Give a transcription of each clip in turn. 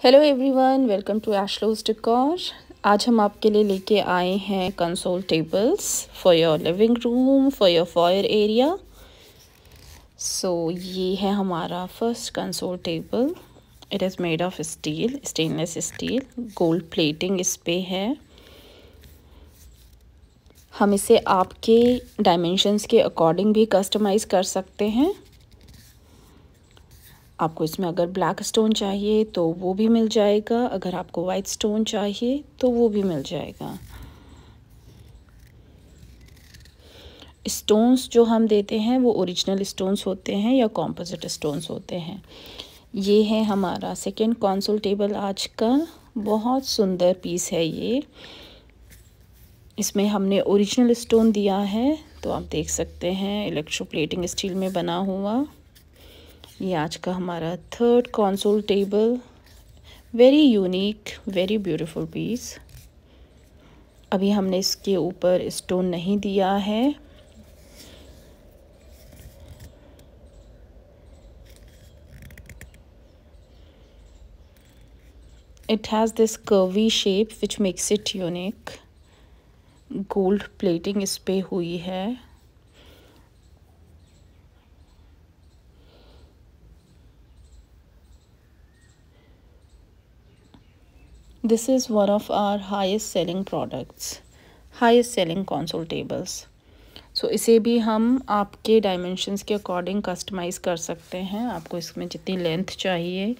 Hello everyone welcome to एशलोज decor आज हम आपके लिए लेके आए हैं console tables for your living room for your foyer area so ये है हमारा first console table it is made of steel stainless steel gold plating इस पे है. हम इसे आपके डायमेंशंस के अकॉर्डिंग भी कस्टमाइज़ कर सकते हैं. आपको इसमें अगर ब्लैक स्टोन चाहिए तो वो भी मिल जाएगा। अगर आपको वाइट स्टोन चाहिए तो वो भी मिल जाएगा। स्टोन्स जो हम देते हैं, वो ओरिजिनल स्टोन्स होते हैं या कॉम्पोजिट स्टोन्स होते हैं। ये है हमारा सेकेंड कॉन्सोल टेबल आज का बहुत सुंदर पीस है ये। इसमें हमने ओरिजिनल स्टोन दिया है तो आप देख सकते हैं इलेक्ट्रोप्लेटिंग स्टील में बना हुआ। ये आज का हमारा third console table very unique very beautiful piece अभी हमने इसके ऊपर स्टोन नहीं दिया है। It has this curvy shape which makes it unique. Gold plating इस पे हुई है। This is one of our highest selling products highest selling console tables. So so, इसे भी हम आपके डायमेंशंस के अकॉर्डिंग कस्टमाइज़ कर सकते हैं। आपको इसमें जितनी लेंथ चाहिए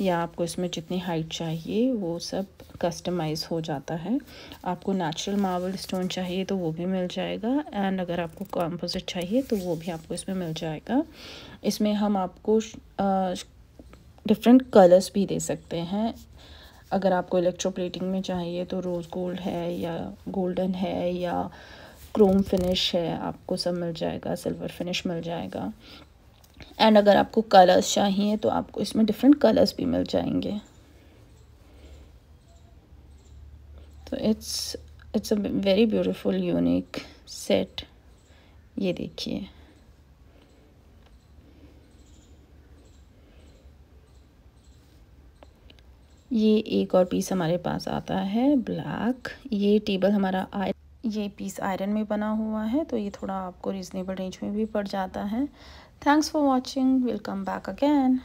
या आपको इसमें जितनी हाइट चाहिए वो सब कस्टमाइज़ हो जाता है। आपको नेचुरल मार्बल स्टोन चाहिए तो वो भी मिल जाएगा एंड अगर आपको कॉम्पोजिट चाहिए तो वो भी आपको इसमें मिल जाएगा। इसमें हम आपको डिफरेंट कलर्स भी दे सकते हैं। अगर आपको इलेक्ट्रोप्लेटिंग में चाहिए तो रोज़ गोल्ड है या गोल्डन है या क्रोम फिनिश है, आपको सब मिल जाएगा सिल्वर फिनिश मिल जाएगा। एंड अगर आपको कलर्स चाहिए तो आपको इसमें डिफरेंट कलर्स भी मिल जाएँगे। तो it's it's a very beautiful unique set ये देखिए। ये एक और पीस हमारे पास आता है ब्लैक ये टेबल हमारा आय ये पीस आयरन में बना हुआ है तो ये थोड़ा आपको रिजनेबल रेंज में भी पड़ जाता है. Thanks for watching welcome back again